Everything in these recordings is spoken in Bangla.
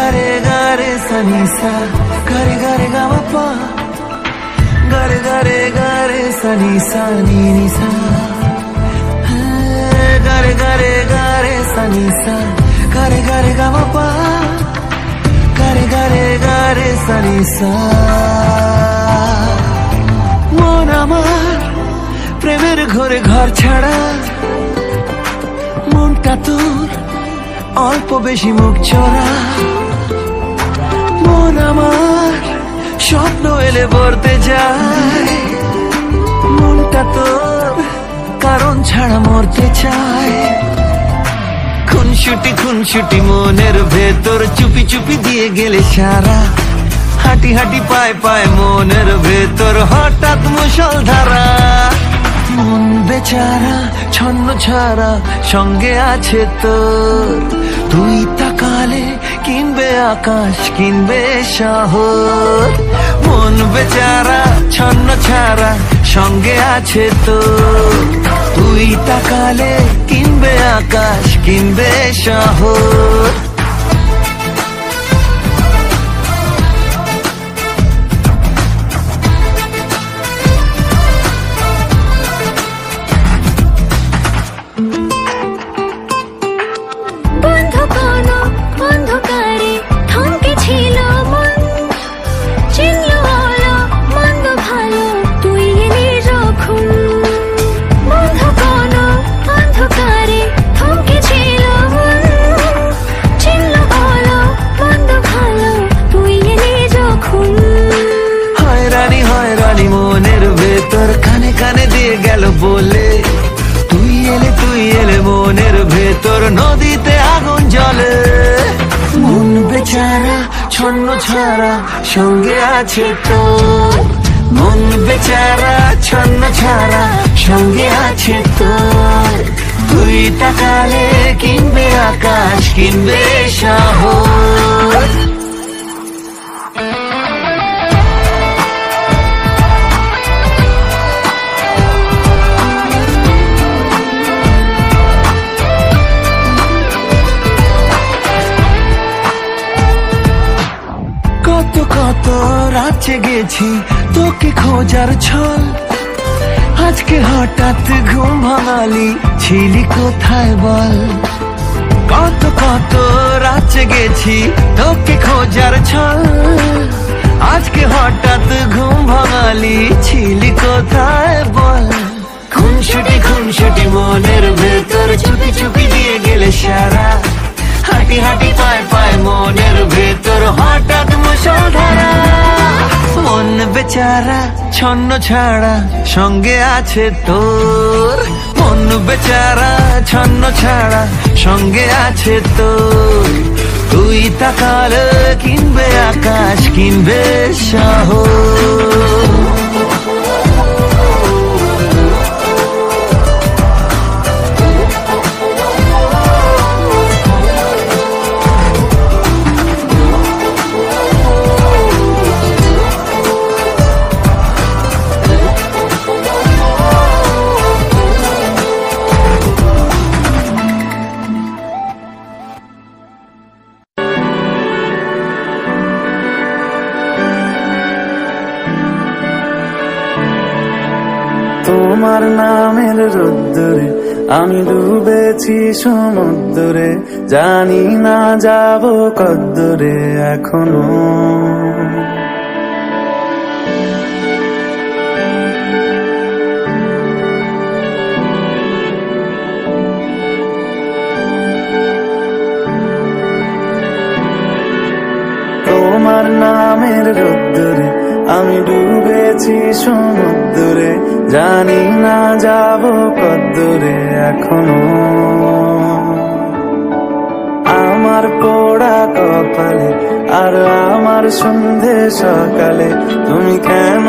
গারে গারে সানিসা গারে গারে গামা পা গারে গারে গারে সানিসা নিসা গারে গারে গারে সানিসা গারে গারে গামা পা গারে গারে গারে সানিসা মন আমার প্রেমের ঘরে ঘর ছাড়া মনটা তোর অল্প বেশি মুখ চড়া মন আমার স্বপ্ন এলে বলতে যায়। মনটা তোর কারণ ছাড়া মরতে চায়। খুনসুটি খুনসুটি মনের ভেতর, চুপি চুপি দিয়ে গেলে সারা। হাঁটি হাঁটি, পায় পায় মনের ভেতর, হঠাৎ মুসল ধারা মন বেচারা, ছন্ন ছাড়া সঙ্গে আছে তোর। তুই তাকালে কিনবে আকাশ, কিনবে শহর মন বেচারা, ছন্ন ছাড়া সঙ্গে আছে তো। তুই তাকালে কিনবে আকাশ, কিনবে শহর ভেতর নদীতে আগুন জলে মন বেচারা, ছন্ন ছাড়া, সঙ্গে আছে তোর। মন বেচারা, ছন্ন ছাড়া, সঙ্গে আছে তোর। তুই তাকালে কিনবে আকাশ, কিনবে শহর। কত কত রাতে গেছি তোকে খোঁজার ছল। আজকে হঠাৎ ঘুম ভাঙালি, ছিলি কোথায় বল? কত কত রাতে গেছি তোকে খোঁজার ছল। আজকে হঠাৎ ঘুম ভাঙালি, ছিলি কোথায় বল? খুনসুটি খুনসুটি মনের ভেতর চুপি চুপি দিয়ে গেলে সারা হাঁটি হাঁটি পায় পায় মনের ভেতর হঠাৎ মুসল ধারা মন বেচারা, ছন্ন ছাড়া সঙ্গে আছে তোর। মন বেচারা, ছন্ন ছাড়া সঙ্গে আছে তোর। তুই তাকাল কিনবে আকাশ, কিনবে শহর তোমার নামের রোদ্দুরে। আমি ডুবেছি সমুদ্রে, জানি না যাব কদ্দুরে এখনও। তোমার নামের রোদ্দুরে, আমি ডুবেছি সমুদ্রে জানি না যাব কদ্দুরে এখনও। আমার পোড়া কপালে আর আমার সন্ধে সকালে তুমি কেন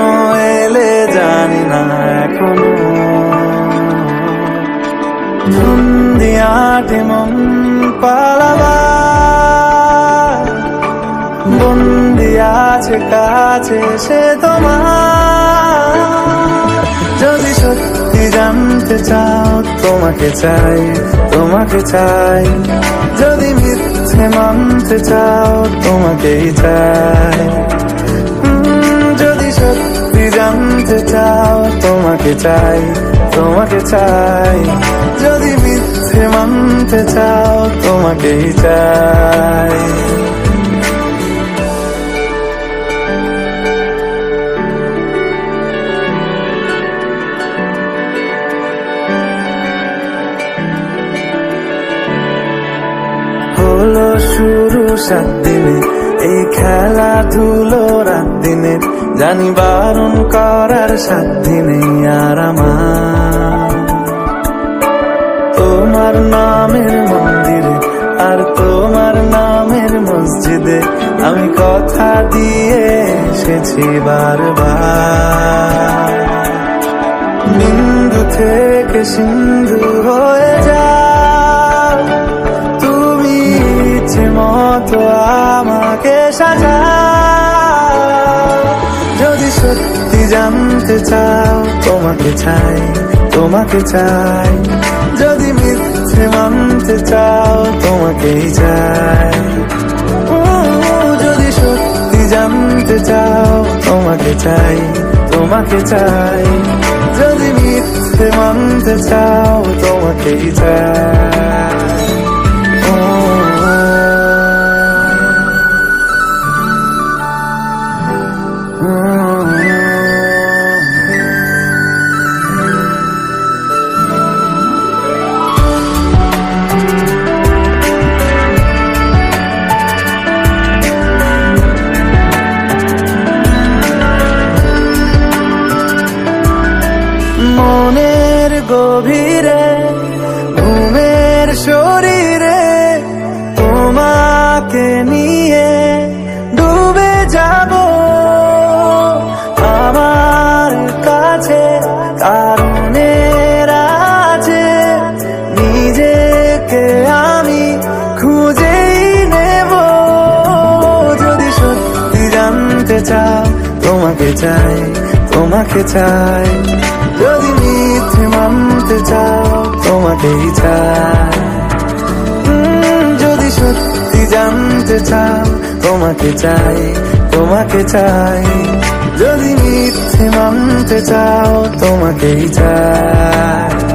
এলে জানি না এখনও। ধুন্দিয়াটে মন পালাবা বন্দি আছে কাছে সে তোমার জানতে চাও, তোমাকে চাই তোমাকে চাই। যদি মিথ্যে মানতে চাও, তোমাকেই চাই। যদি সত্যি জানতে চাও, তোমাকে চাই তোমাকে চাই। যদি মিথ্যে মানতে চাও, তোমাকেই চাই। সাত দিনে, এই খেলাধুলো রাত দিনে, জানি বারণ করার সাত দিনে আর আমার। তোমার নামের মন্দিরে আর তোমার নামের মসজিদে আমি কথা দিয়ে এসেছি বারবার। বিন্দু থেকে সিন্ধু হয়ে যাও, তুমি ইচ্ছে মতো আমাকে সাজাও। যদি সত্যি জানতে চাও, তোমাকে চাই তোমাকে চাই। যদি মিথ্যে মানতে চাও, তোমাকেই চাই। যদি সত্যি জানতে চাও, তোমাকে চাই তোমাকে চাই। যদি মিথ্যে মানতে চাও, তোমাকেই চাই। চাই, তোমাকে চাই। যদি মিথ্যে মানতে চাও, তোমাকেই চাই। যদি সত্যি জানতে চাও, তোমাকে চাই তোমাকে চাই। যদি মিথ্যে মানতে চাও, তোমাকেই চাই।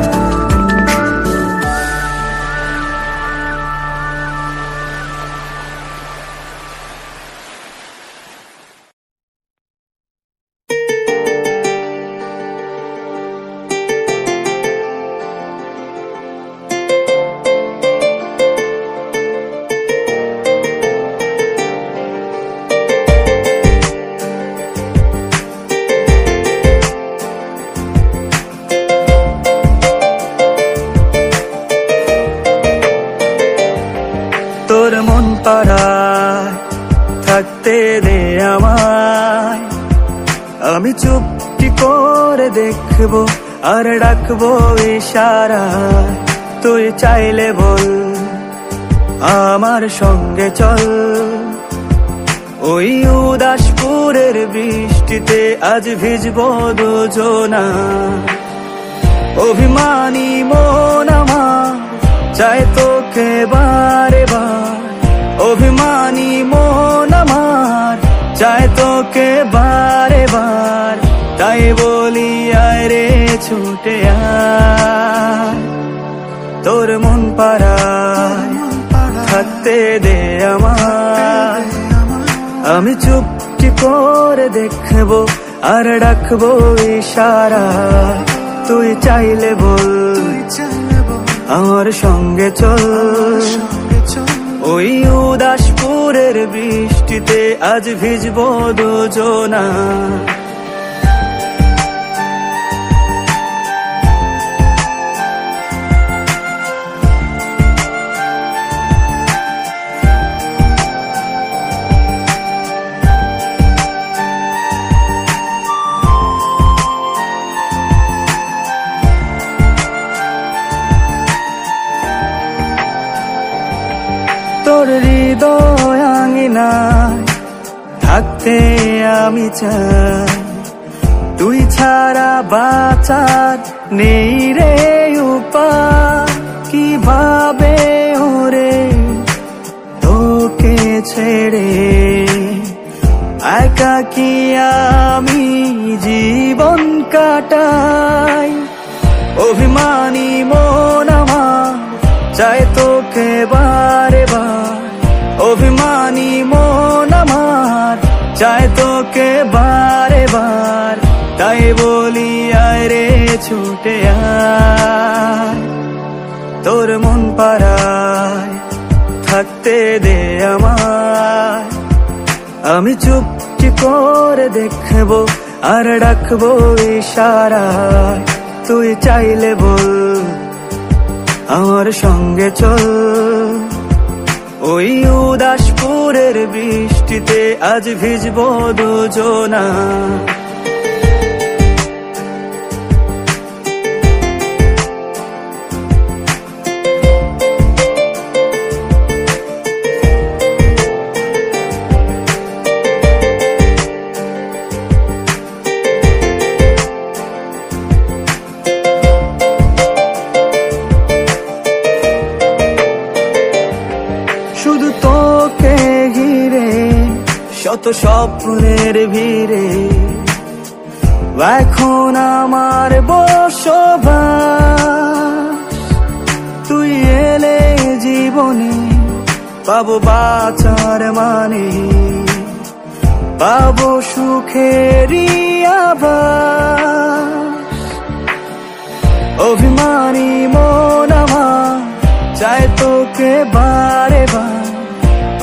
আমায়। আমি চুপটি করে দেখব আর ডাকবো ইশারায়। তুই চাইলে বল, আমার সঙ্গে চল। ওই উদাসপুরের বৃষ্টিতে আজ ভিজবো দুজনা। অভিমানী মন আমার চাই তোকে বারে বার অভিমানী মন আমার চাই তোকে বারে বার তাই বলি আয় রে ছুটে আয়। তোর মন পাড়ায় থাকতে দে আমার। আমি চুপটি করে দেখব আর ডাকবো ইশারা। তুই চাইলে বল আমার সঙ্গে চল। ওই উদাসপুরের বৃষ্টিতে আজ ভিজবো দুজনা। থাকতে আমি চাই। তুই ছাড়া বাঁচার নেই রে উপায়। কীভাবে ওরে তোর ছেড়ে একাকি আমি জীবন কাটাই? অভিমানী মন আমার চাই তোকে বারে চাই তোকে বারে বার, তাই বলি, আয় রে, ছুটে তোর মন পাড়ায় থাকতে দে আমার আমি চুপটি করে দেখব আর ডাকবো ইশারায়। তুই চাইলে বল, আমার সঙ্গে চল। ওই উদাসপুরের বৃষ্টিতে আজ ভিজবো দুজনা। স্বপ্নের ভিড়ে। এখন আমার বসবা তুই এলে জীবনে পাবো বাঁচার মানে। পাবো সুখেরই আবার অভিমানী মন চাই তোকে বারে বার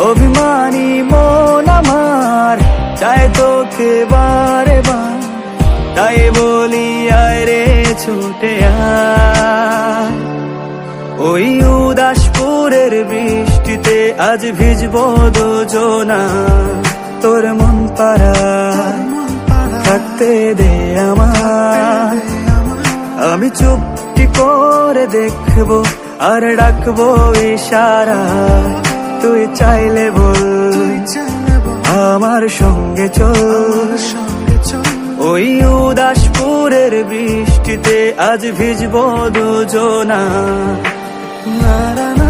অভিমানী মন আমার চাই তোকে বারে বার তাই বলি, আয় রে, ছুটে ওই উদাসপুরের বৃষ্টিতে আজ ভিজবো দুজনা, তোর মন পাড়া, থাকতে দে আমার আমি চুপটি করে দেখব আর ডাকবো ইশারা তুই চাইলে বল আমার সঙ্গে চল। ওই উদাসপুরের বৃষ্টিতে আজ ভিজবো দুজনা। না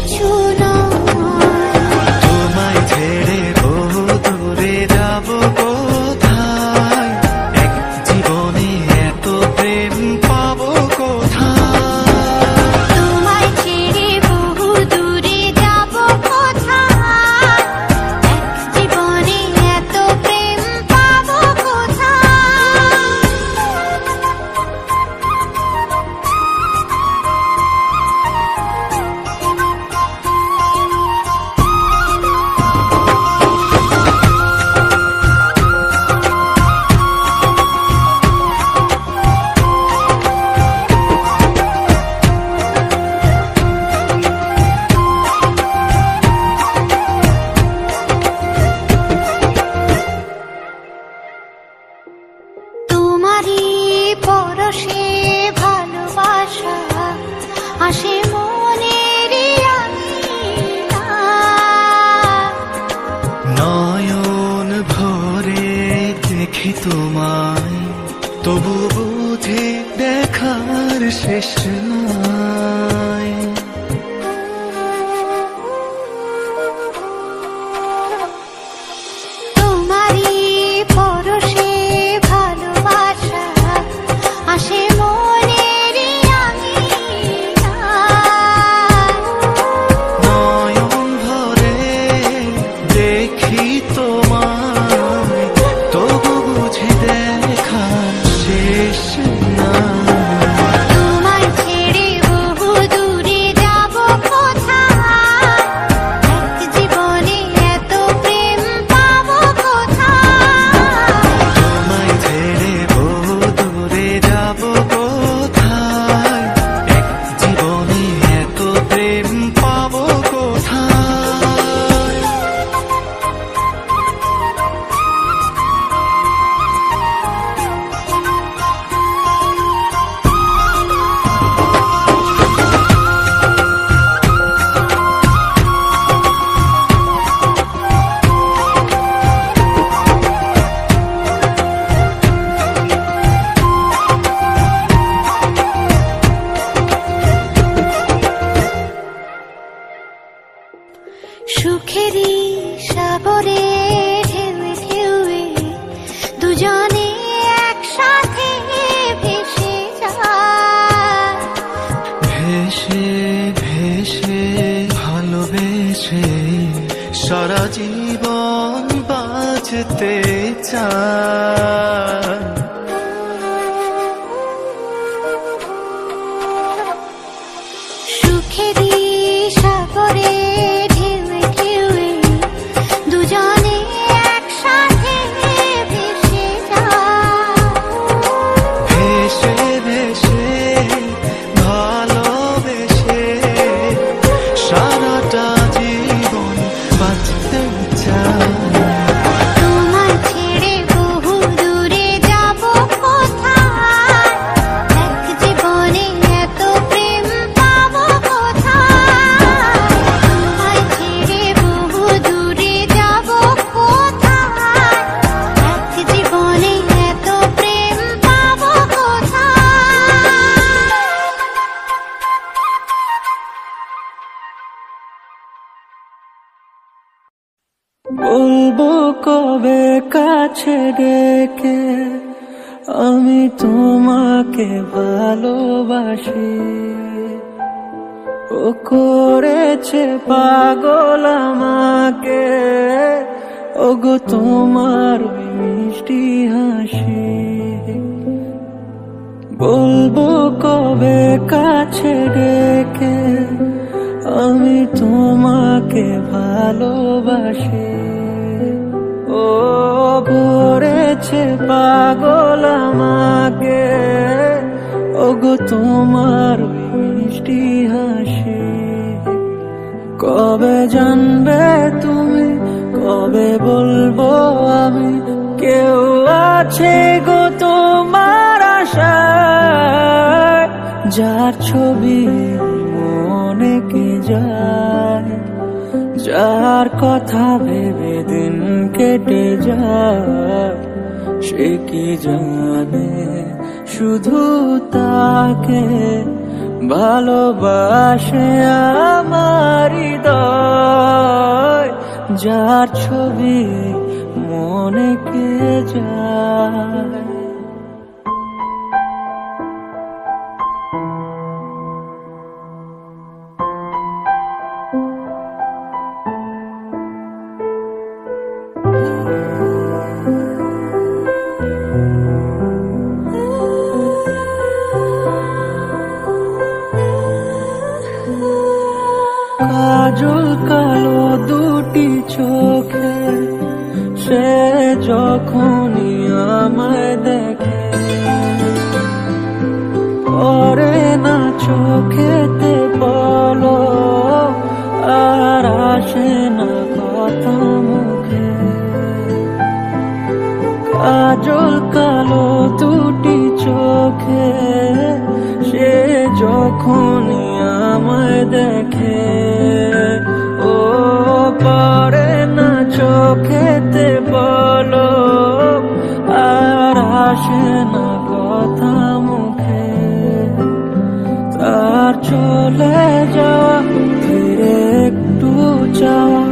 কিছু না শেষ না সুখেরই সাগরে ঢেউে ঢেউে দুজনে একসাথে ভেসে ভেসে ভেসে ভালোবেসে সারা জীবন বাঁচতে চায় বলব কবে কাছে ডেকে আমি তোমাকে ভালোবাসি। ও করেছে পাগল আমাকে, ওগো তোমার মিষ্টি হাসি। বলব কবে কাছে ডেকে আমি তোমাকে ভালোবাসি। ও করেছে পাগল আমাকে। ওগো তোমার মিষ্টি হাসি। কবে জানবে তুমি, কবে বলব আমি? কেউ আছে গো তোমার আশা যার ছবি যায়। যার কথা ভেবে দিন কেটে যায়, সে কি জানে? শুধু তাকে ভালোবাসে আমার হৃদয়, যার ছবি মনে কে যায়। পরে না চোখেতে বলো, আর আসে না কথা মুখে। কাজল কালো দুটি চোখে, সে যখনই আমায় দেখে। ও পরে না চোখেতে বলো, আর আসে না চলে যাওয়া ফিরে একটু চাওয়া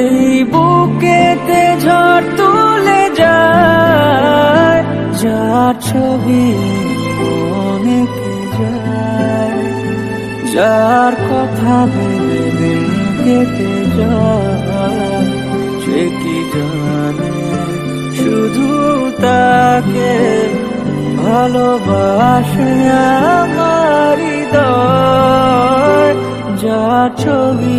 এই বুকেতে ঝড় তুলে যায় যার ছবি অনেকে যায়। যার কথা ভেবে কেটে যায়, সে কি জানে? শুধু তাকে ভালোবাসে আমার হৃদয় যার ছবি